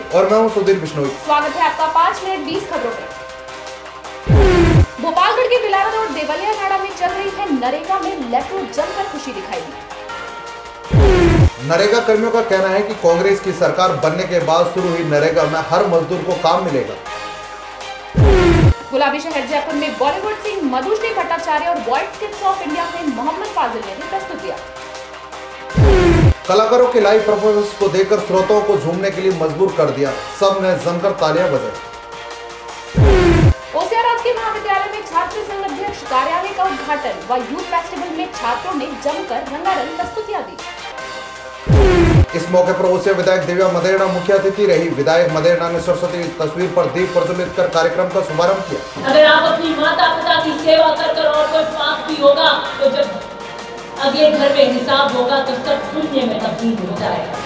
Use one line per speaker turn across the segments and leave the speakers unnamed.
मैं हूँ सुधीर बिश्नोई।
स्वागत है आपका पाँच मिनट बीस खबरों में भोपालगढ़ के बिलावल और देवलिया नाड़ा में चल रही है नरेगा में लेफ्टो जमकर खुशी दिखाई दी।
नरेगा कर्मियों का कहना है कि कांग्रेस की सरकार बनने के बाद शुरू हुई नरेगा में हर मजदूर को काम मिलेगा।
गुलाबी शहर जयपुर में बॉलीवुड सिंह मधुश्री भट्टाचार्य और वॉइस किड्स ऑफ़ इंडिया में मोहम्मद फाजिल ने भी प्रस्तुत दिया।
कलाकारों के लाइव परफॉर्मेंस को देखकर श्रोताओं को झूमने के लिए मजबूर कर दिया। सबने जमकर तालियाँ बजाई।
ओसिया राजकीय महाविद्यालय में छात्र संघ अध्यक्ष कार्यालय का उद्घाटन व यूथ फेस्टिवल में छात्रों ने जमकर रंगारंग प्रस्तुतियाँ दी।
इस मौके पर ओसिया विधायक दिव्या मदेरणा मुख्य अतिथि रही। विधायक मदेरणा ने सरस्वती तस्वीर पर दीप प्रज्वलित कर कार्यक्रम का शुभारंभ किया।
अगर आप अपनी माता पिता की सेवा कर कर और कोई पाप भी होगा तो जब घर में हिसाब होगा तो सब पुण्य में तब्दील हो जाएगा।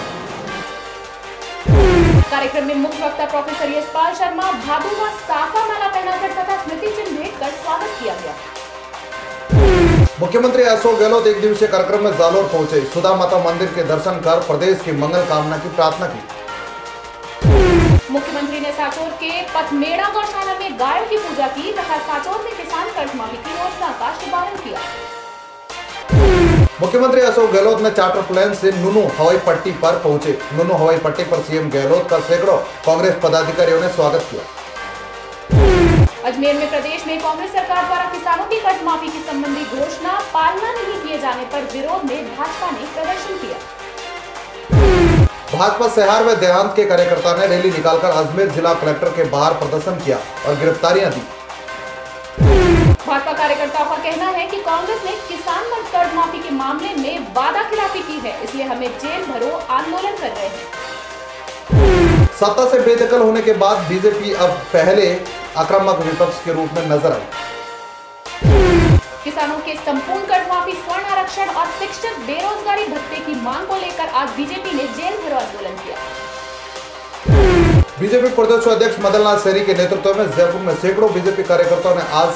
कार्यक्रम में मुख्य वक्ता प्रोफेसर यशपाल शर्मा भादु व साफा माला पहनाकर तथा स्मृति चिन्ह भेंट कर स्वागत किया गया।
मुख्यमंत्री अशोक गहलोत एक दिवसीय कार्यक्रम में जालोर पहुँचे। सुधा माता मंदिर के दर्शन कर प्रदेश की मंगल कामना की प्रार्थना की।
मुख्यमंत्री ने साचोर के पथमेड़ा गौशाला में गायों की पूजा की तथा साचोर में किसान कर्ज माफ़ी की योजना का शुभारंभ किया।
मुख्यमंत्री अशोक गहलोत ने चार्टर प्लेन से नुनु हवाई पट्टी पर पहुँचे। नुनु हवाई पट्टी पर सीएम गहलोत का सैकड़ों कांग्रेस पदाधिकारियों ने स्वागत किया।
अजमेर में प्रदेश में कांग्रेस सरकार द्वारा किसानों की कर्ज माफ़ी की संबंधी घोषणा पालना नहीं किए जाने पर विरोध में भाजपा ने प्रदर्शन किया।
भाजपा शहर में देहांत के कार्यकर्ता ने रैली निकालकर अजमेर जिला कलेक्टर के बाहर प्रदर्शन किया और गिरफ्तारियाँ दी।
भाजपा कार्यकर्ताओं का कहना है कि कांग्रेस ने किसान पर कर्ज माफ़ी के मामले में वादा खिलाफी की है इसलिए हमें जेल भरो आंदोलन कर रहे हैं।
सत्ता से बेदखल होने के बाद बीजेपी अब पहले आक्रामक विपक्ष के रूप में नज़र आई।
किसानों के संपूर्ण कर्ज माफ़ी स्वर्ण आरक्षण और शिक्षक बेरोजगारी भत्ते की मांग को लेकर आज बीजेपी ने जेल भरो आंदोलन किया।
बीजेपी प्रदेश अध्यक्ष मदन लाल सैनी के नेतृत्व में जयपुर में सैकड़ों बीजेपी कार्यकर्ताओं ने आज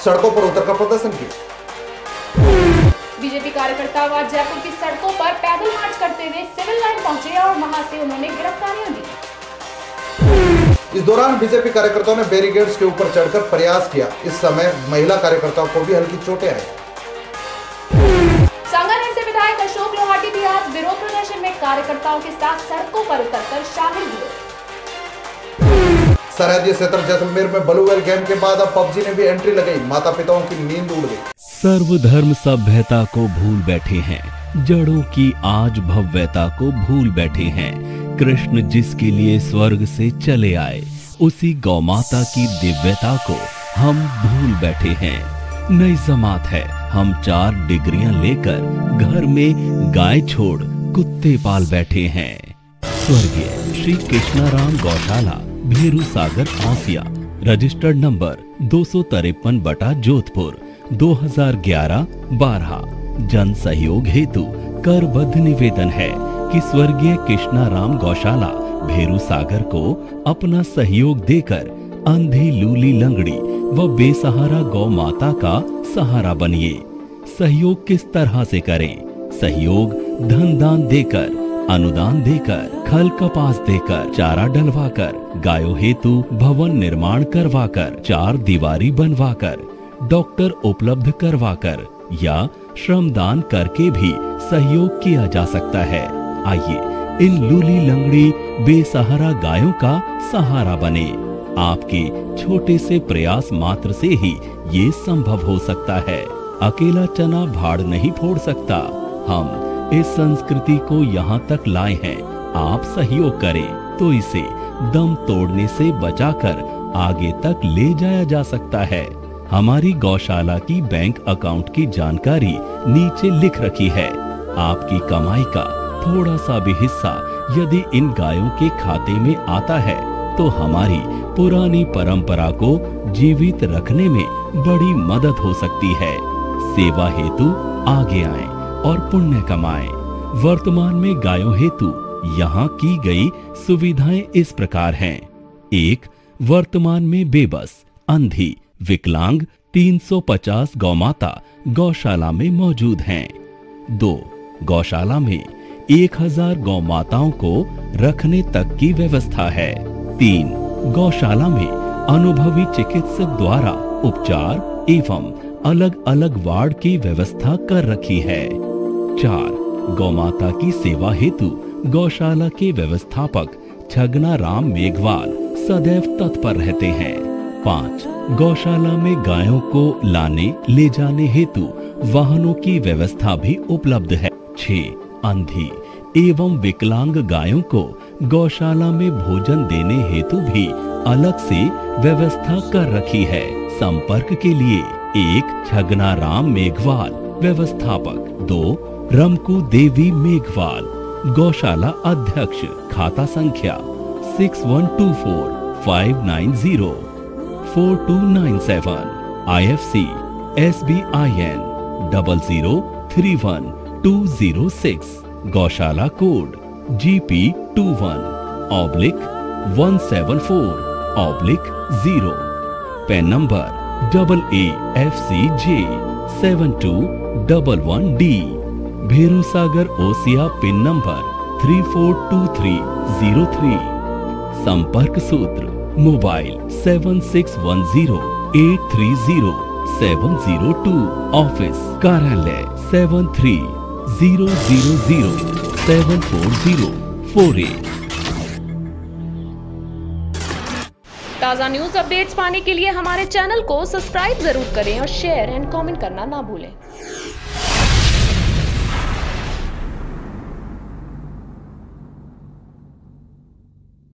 सड़कों पर उतरकर प्रदर्शन किया।
बीजेपी कार्यकर्ता आज जयपुर की सड़कों पर पैदल मार्च करते हुए सिविल लाइन पहुँचे और वहाँ से उन्होंने गिरफ्तारियाँ दी
इस दौरान बीजेपी कार्यकर्ताओं ने बैरिकेड्स के ऊपर चढ़कर प्रयास किया। इस समय महिला कार्यकर्ताओं को भी हल्की चोटें आई।
सांगानेर से विधायक अशोक लोहाटी भी आज विरोध प्रदर्शन में कार्यकर्ताओं के साथ सड़कों पर उतरकर शामिल हुए।
सरहदी क्षेत्र जैसलमेर में ब्लूवेल गेम के बाद अब पबजी ने भी एंट्री लगाई। माता पिताओं की नींद उड़ गई।
सर्वधर्म सभ्यता को भूल बैठे हैं। जड़ों की आज भव्यता को भूल बैठे हैं। कृष्ण जिसके लिए स्वर्ग से चले आए, उसी गौमाता की दिव्यता को हम भूल बैठे हैं। नई जमात है। हम चार डिग्रियाँ लेकर घर में गाय छोड़ कुत्ते पाल बैठे हैं। स्वर्गीय श्री कृष्णाराम गौशाला भेरू सागर औसिया रजिस्टर्ड नंबर दो सौ तिरपन बटा जोधपुर 2011-12 जन सहयोग हेतु करबद्ध निवेदन है कि स्वर्गीय कृष्णा राम गौशाला भेरू सागर को अपना सहयोग देकर अंधी लूली लंगड़ी व बेसहारा गौ माता का सहारा बनिए। सहयोग किस तरह से करें? सहयोग धन दान देकर अनुदान देकर, खल कपास देकर, चारा डलवाकर, गायों हेतु भवन निर्माण करवाकर, चार दीवारी बनवाकर, डॉक्टर उपलब्ध करवाकर या श्रमदान करके भी सहयोग किया जा सकता है। आइए, इन लूली लंगड़ी बेसहारा गायों का सहारा बने। आपके छोटे से प्रयास मात्र से ही ये संभव हो सकता है। अकेला चना भाड़ नहीं फोड़ सकता। हम इस संस्कृति को यहाँ तक लाए हैं। आप सहयोग करें तो इसे दम तोड़ने से बचाकर आगे तक ले जाया जा सकता है। हमारी गौशाला की बैंक अकाउंट की जानकारी नीचे लिख रखी है। आपकी कमाई का थोड़ा सा भी हिस्सा यदि इन गायों के खाते में आता है तो हमारी पुरानी परंपरा को जीवित रखने में बड़ी मदद हो सकती है। सेवा हेतु आगे आए। और पुण्य कमाएँ। वर्तमान में गायों हेतु यहाँ की गई सुविधाएँ इस प्रकार हैं। एक, वर्तमान में बेबस, अंधी, विकलांग 350 गौमाता गौशाला में मौजूद हैं। दो, गौशाला में एक हज़ार गौ माताओं को रखने तक की व्यवस्था है। तीन, गौशाला में अनुभवी चिकित्सक द्वारा उपचार एवं अलग अलग वार्ड की व्यवस्था कर रखी है। चार गौमाता की सेवा हेतु गौशाला के व्यवस्थापक छगना राम मेघवाल सदैव तत्पर रहते हैं। पाँच, गौशाला में गायों को लाने, ले जाने हेतु वाहनों की व्यवस्था भी उपलब्ध है। छह, अंधी एवं विकलांग गायों को गौशाला में भोजन देने हेतु भी अलग से व्यवस्था कर रखी है। संपर्क के लिए एक छगना राम मेघवाल, व्यवस्थापक। दो रमकू देवी मेघवाल, गौशाला अध्यक्ष, खाता संख्या six one two four five nine zero four two nine seven I F C S B I N double zero three one two zero six गौशाला code G P two one oblique one seven four oblique zero PAN number double A F C J seven two double one D Bheru Sagar, Osian, pin number three four two three zero three संपर्क सूत्र, mobile seven six one zero eight three zero seven zero two office, कार्यालय seven three zero zero zero seven four zero four eight
ताज़ा news updates पाने के लिए हमारे channel को subscribe ज़रूर करें और शेयर एंड कमेंट करना ना भूलें।